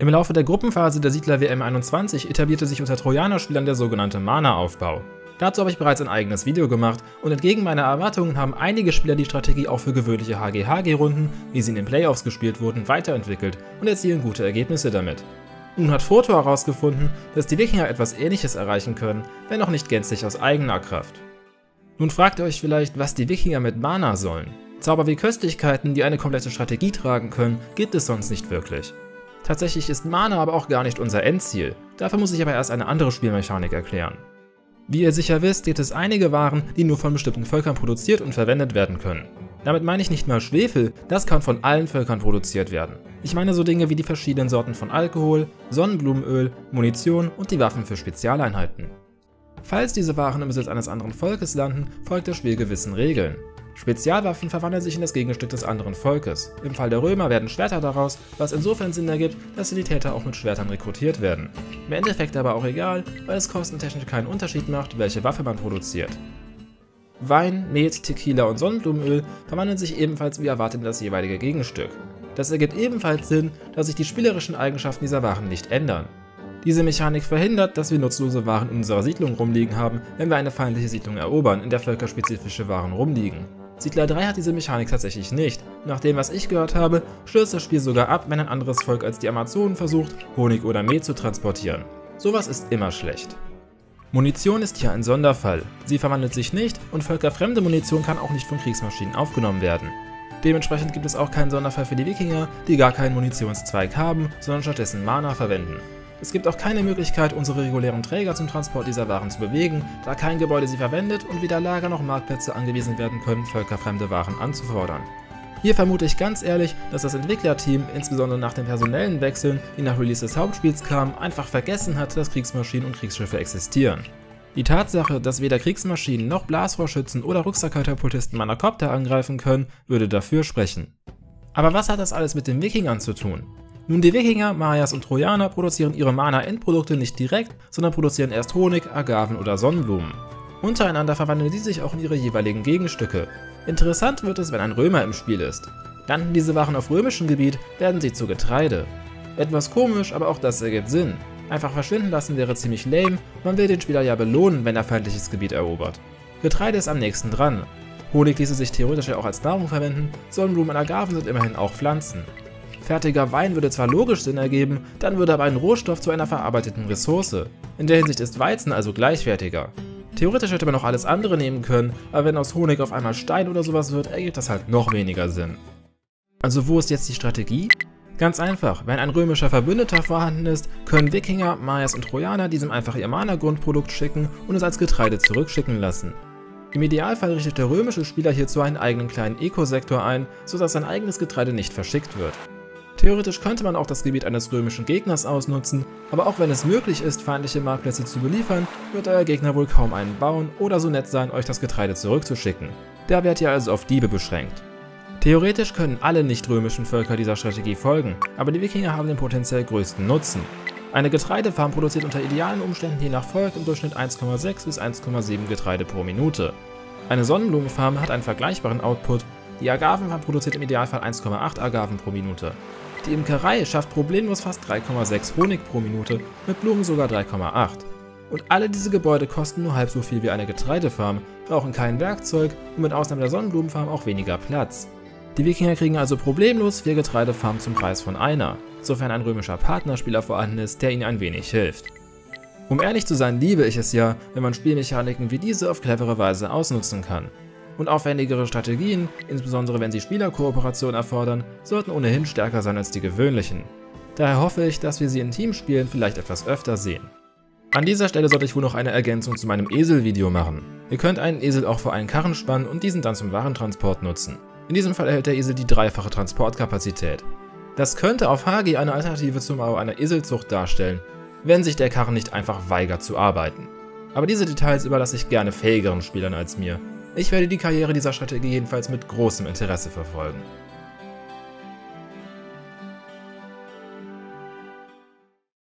Im Laufe der Gruppenphase der Siedler WM 21 etablierte sich unter Trojaner-Spielern der sogenannte Mana-Aufbau. Dazu habe ich bereits ein eigenes Video gemacht und entgegen meiner Erwartungen haben einige Spieler die Strategie auch für gewöhnliche HG-HG-Runden, wie sie in den Playoffs gespielt wurden, weiterentwickelt und erzielen gute Ergebnisse damit. Nun hat Foto herausgefunden, dass die Wikinger etwas ähnliches erreichen können, wenn auch nicht gänzlich aus eigener Kraft. Nun fragt ihr euch vielleicht, was die Wikinger mit Mana sollen. Zauber wie Köstlichkeiten, die eine komplette Strategie tragen können, gibt es sonst nicht wirklich. Tatsächlich ist Mana aber auch gar nicht unser Endziel, dafür muss ich aber erst eine andere Spielmechanik erklären. Wie ihr sicher wisst, gibt es einige Waren, die nur von bestimmten Völkern produziert und verwendet werden können. Damit meine ich nicht mal Schwefel, das kann von allen Völkern produziert werden. Ich meine so Dinge wie die verschiedenen Sorten von Alkohol, Sonnenblumenöl, Munition und die Waffen für Spezialeinheiten. Falls diese Waren im Besitz eines anderen Volkes landen, folgt das Spiel gewissen Regeln. Spezialwaffen verwandeln sich in das Gegenstück des anderen Volkes. Im Fall der Römer werden Schwerter daraus, was insofern Sinn ergibt, dass die Täter auch mit Schwertern rekrutiert werden. Im Endeffekt aber auch egal, weil es kostentechnisch keinen Unterschied macht, welche Waffe man produziert. Wein, Met, Tequila und Sonnenblumenöl verwandeln sich ebenfalls wie erwartet in das jeweilige Gegenstück. Das ergibt ebenfalls Sinn, dass sich die spielerischen Eigenschaften dieser Waren nicht ändern. Diese Mechanik verhindert, dass wir nutzlose Waren in unserer Siedlung rumliegen haben, wenn wir eine feindliche Siedlung erobern, in der völkerspezifische Waren rumliegen. Siedler 3 hat diese Mechanik tatsächlich nicht. Nach dem, was ich gehört habe, stürzt das Spiel sogar ab, wenn ein anderes Volk als die Amazonen versucht, Honig oder Mehl zu transportieren. Sowas ist immer schlecht. Munition ist hier ein Sonderfall. Sie verwandelt sich nicht und völkerfremde Munition kann auch nicht von Kriegsmaschinen aufgenommen werden. Dementsprechend gibt es auch keinen Sonderfall für die Wikinger, die gar keinen Munitionszweig haben, sondern stattdessen Mana verwenden. Es gibt auch keine Möglichkeit, unsere regulären Träger zum Transport dieser Waren zu bewegen, da kein Gebäude sie verwendet und weder Lager noch Marktplätze angewiesen werden können, völkerfremde Waren anzufordern. Hier vermute ich ganz ehrlich, dass das Entwicklerteam, insbesondere nach den personellen Wechseln, die nach Release des Hauptspiels kamen, einfach vergessen hat, dass Kriegsmaschinen und Kriegsschiffe existieren. Die Tatsache, dass weder Kriegsmaschinen noch Blasrohrschützen oder Rucksackkatapultisten Manakopter angreifen können, würde dafür sprechen. Aber was hat das alles mit den Wikingern zu tun? Nun, die Wikinger, Mayas und Trojaner produzieren ihre Mana-Endprodukte nicht direkt, sondern produzieren erst Honig, Agaven oder Sonnenblumen. Untereinander verwandeln sie sich auch in ihre jeweiligen Gegenstücke. Interessant wird es, wenn ein Römer im Spiel ist. Landen diese Waren auf römischem Gebiet, werden sie zu Getreide. Etwas komisch, aber auch das ergibt Sinn. Einfach verschwinden lassen wäre ziemlich lame, man will den Spieler ja belohnen, wenn er feindliches Gebiet erobert. Getreide ist am nächsten dran. Honig ließe sich theoretisch ja auch als Nahrung verwenden, Sonnenblumen und Agaven sind immerhin auch Pflanzen. Fertiger Wein würde zwar logisch Sinn ergeben, dann würde aber ein Rohstoff zu einer verarbeiteten Ressource. In der Hinsicht ist Weizen also gleichwertiger. Theoretisch hätte man auch alles andere nehmen können, aber wenn aus Honig auf einmal Stein oder sowas wird, ergibt das halt noch weniger Sinn. Also wo ist jetzt die Strategie? Ganz einfach, wenn ein römischer Verbündeter vorhanden ist, können Wikinger, Mayas und Trojaner diesem einfach ihr Mana-Grundprodukt schicken und es als Getreide zurückschicken lassen. Im Idealfall richtet der römische Spieler hierzu einen eigenen kleinen Ecosektor ein, sodass sein eigenes Getreide nicht verschickt wird. Theoretisch könnte man auch das Gebiet eines römischen Gegners ausnutzen, aber auch wenn es möglich ist, feindliche Marktplätze zu beliefern, wird euer Gegner wohl kaum einen bauen oder so nett sein, euch das Getreide zurückzuschicken. Da werdet ihr also auf Diebe beschränkt. Theoretisch können alle nicht-römischen Völker dieser Strategie folgen, aber die Wikinger haben den potenziell größten Nutzen. Eine Getreidefarm produziert unter idealen Umständen je nach Volk im Durchschnitt 1,6 bis 1,7 Getreide pro Minute. Eine Sonnenblumenfarm hat einen vergleichbaren Output, die Agavenfarm produziert im Idealfall 1,8 Agaven pro Minute. Die Imkerei schafft problemlos fast 3,6 Honig pro Minute, mit Blumen sogar 3,8. Und alle diese Gebäude kosten nur halb so viel wie eine Getreidefarm, brauchen kein Werkzeug und mit Ausnahme der Sonnenblumenfarm auch weniger Platz. Die Wikinger kriegen also problemlos vier Getreidefarmen zum Preis von einer, sofern ein römischer Partnerspieler vorhanden ist, der ihnen ein wenig hilft. Um ehrlich zu sein, liebe ich es ja, wenn man Spielmechaniken wie diese auf clevere Weise ausnutzen kann und aufwendigere Strategien, insbesondere wenn sie Spielerkooperation erfordern, sollten ohnehin stärker sein als die gewöhnlichen. Daher hoffe ich, dass wir sie in Teamspielen vielleicht etwas öfter sehen. An dieser Stelle sollte ich wohl noch eine Ergänzung zu meinem Esel-Video machen. Ihr könnt einen Esel auch vor einen Karren spannen und diesen dann zum Warentransport nutzen. In diesem Fall erhält der Esel die dreifache Transportkapazität. Das könnte auf HG eine Alternative zum Bau einer Eselzucht darstellen, wenn sich der Karren nicht einfach weigert zu arbeiten. Aber diese Details überlasse ich gerne fähigeren Spielern als mir. Ich werde die Karriere dieser Strategie jedenfalls mit großem Interesse verfolgen.